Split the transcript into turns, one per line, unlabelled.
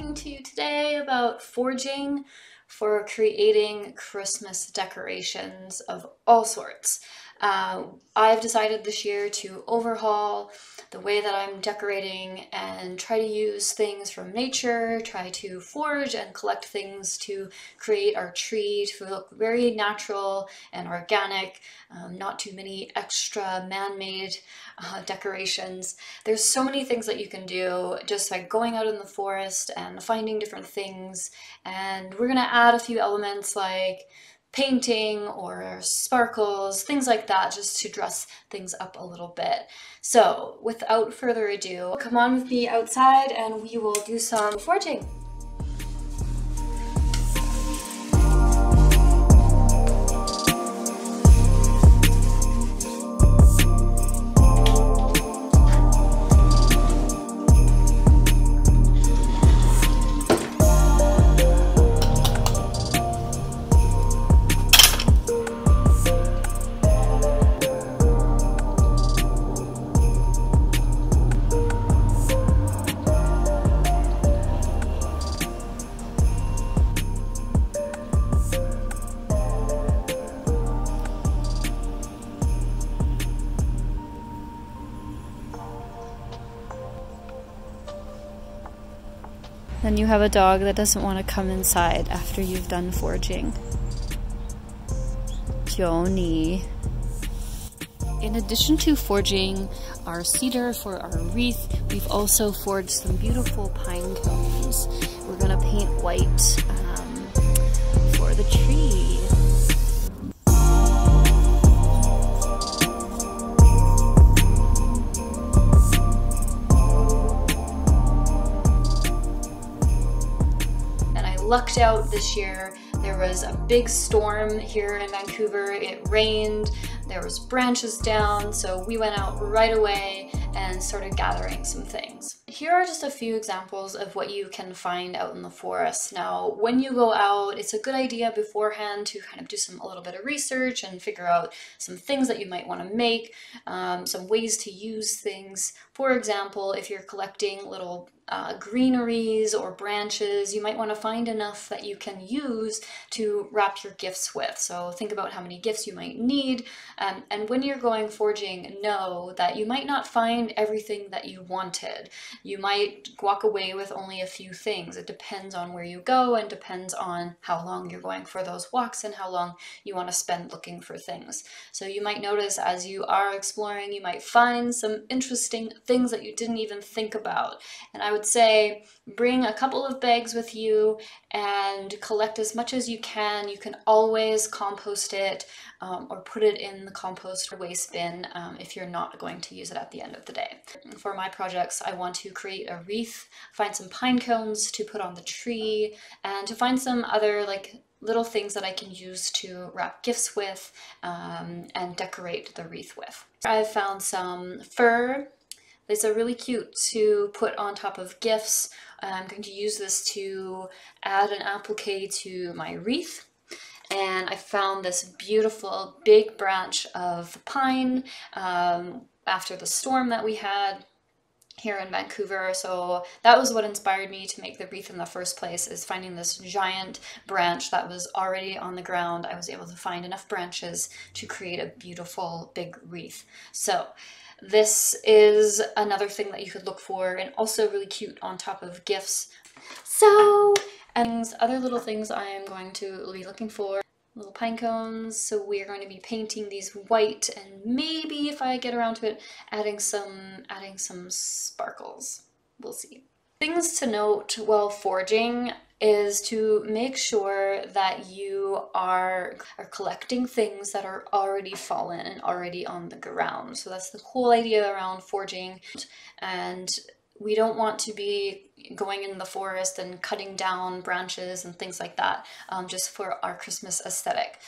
talking to you today about forging for creating Christmas decorations of all sorts. Uh, I've decided this year to overhaul the way that I'm decorating and try to use things from nature, try to forge and collect things to create our tree to look very natural and organic, um, not too many extra man-made uh, decorations. There's so many things that you can do just by going out in the forest and finding different things and we're gonna add a few elements like painting or sparkles, things like that, just to dress things up a little bit. So without further ado, come on with me outside and we will do some forging. Then you have a dog that doesn't want to come inside after you've done foraging. Joni. In addition to forging our cedar for our wreath, we've also forged some beautiful pine cones. We're gonna paint white um, for the tree. Lucked out this year. There was a big storm here in Vancouver. It rained, there was branches down, so we went out right away and started gathering some things. Here are just a few examples of what you can find out in the forest. Now, when you go out, it's a good idea beforehand to kind of do some a little bit of research and figure out some things that you might want to make, um, some ways to use things. For example, if you're collecting little uh, greeneries or branches, you might want to find enough that you can use to wrap your gifts with. So think about how many gifts you might need. Um, and when you're going forging, know that you might not find everything that you wanted. You might walk away with only a few things. It depends on where you go and depends on how long you're going for those walks and how long you want to spend looking for things. So you might notice as you are exploring, you might find some interesting things that you didn't even think about. And I would say bring a couple of bags with you and collect as much as you can. You can always compost it um, or put it in the compost or waste bin um, if you're not going to use it at the end of the day. For my projects, I want to create a wreath, find some pine cones to put on the tree, and to find some other like little things that I can use to wrap gifts with um, and decorate the wreath with. I've found some fir. these are really cute to put on top of gifts. I'm going to use this to add an applique to my wreath. And I found this beautiful big branch of pine um, after the storm that we had here in Vancouver. So that was what inspired me to make the wreath in the first place is finding this giant branch that was already on the ground. I was able to find enough branches to create a beautiful big wreath. So this is another thing that you could look for and also really cute on top of gifts. So, and other little things I am going to be looking for little pine cones so we are going to be painting these white and maybe if I get around to it adding some adding some sparkles we'll see things to note while forging is to make sure that you are, are collecting things that are already fallen and already on the ground. So that's the whole idea around forging. And we don't want to be going in the forest and cutting down branches and things like that um, just for our Christmas aesthetic.